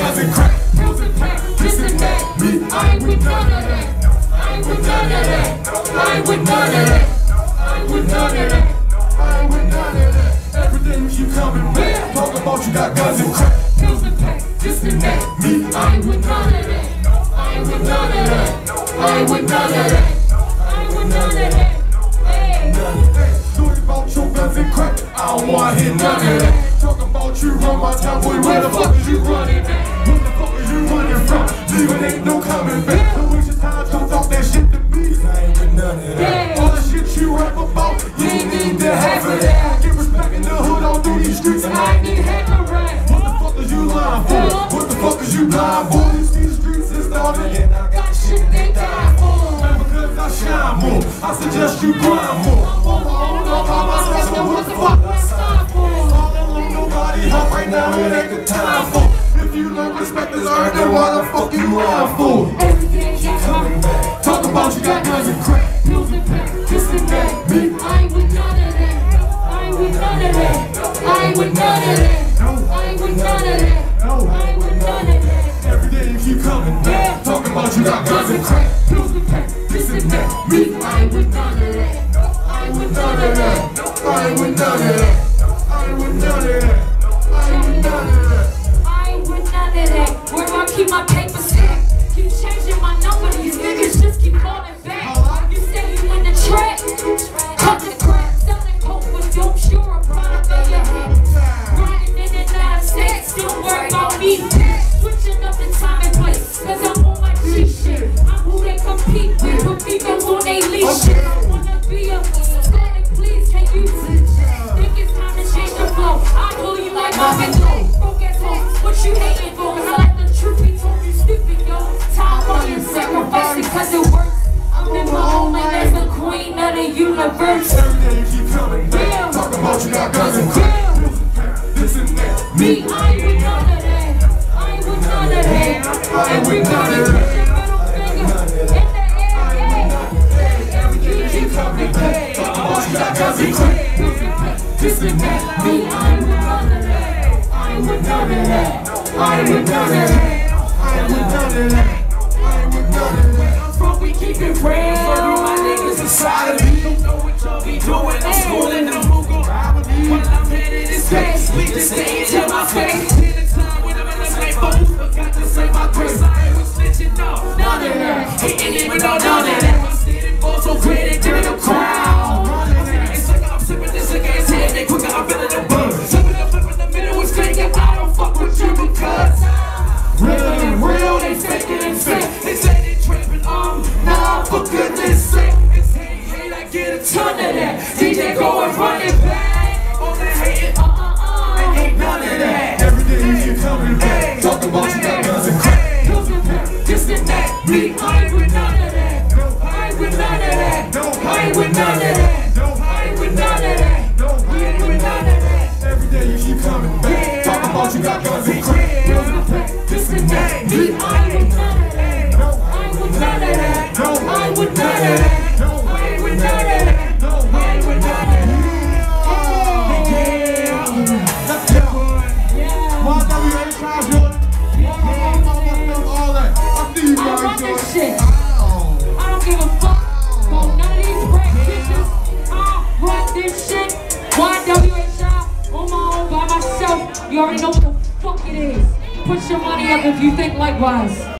and crack. Me, I ain't with none of that. I ain't with none of that. I ain't with none of that. I ain't with none of that. With. Everything you coming back. Talk about you got guns and crack. Me, I ain't with none of that. I ain't with none of that. I ain't with none of that. I ain't with none of that. Guns and crack. I don't wanna hear none of that. My boy. Where the fuck is you running at? Where the fuck is you running from? Leaving ain't no coming back. Don't waste your time, don't talk that shit to me. I ain't with none of that. All the shit you rap about, you ain't need to have of that. Get respect in the hood all through these streets, and I ain't need half of that. What the fuck is you lying for? What the fuck is you blind for? These streets is starving, and I got shit they die for. And because I shine more, I suggest you grind more. Respect this earth, then why the fuck you lying for? You coming back. Talk about you got guns and crack. Pills and pack, this and. Me, I ain't with none of that. I ain't with none of that. I ain't with none of that. I. I ain't with none of that. Every day you keep coming back. Talk about you got guns and crack. Pills and pack, this and. Me, I ain't with none of that. I ain't with none of that. I ain't with none of that. Keep changing my number. These niggas just keep calling back. You say you in the trap. And crack. Pills and pack, this and that. Me, I ain't with none of that. I ain't with none of that. I ain't with none of that. I ain't with none of that. I ain't with none of that. From, we keep it real. So do my niggas inside of me. Don't know what y'all be doing. I'm schooling the Google. While I'm headed in space, we just stay forgot to say my grace. I ain't with snitching, no. None of that. He ain't even know none of that. I'm standing for so great, it did the crowd. It's like I'm sipping this against head, they quicker, I'm feeling the. Sipping up, flip in the middle, it's fake, I don't fuck with you because. Real and real, they faking and fake. They say they trapping, um, nah, for goodness sake. It's hate, hate, I get a ton of that. DJ go You already know what the fuck it is. Put your money up if you think likewise.